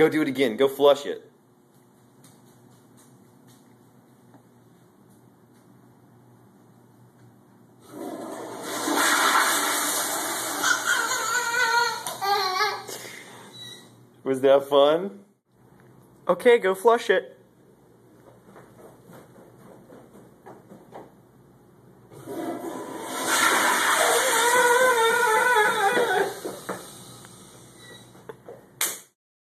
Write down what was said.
Go do it again. Go flush it. Was that fun? Okay, go flush it.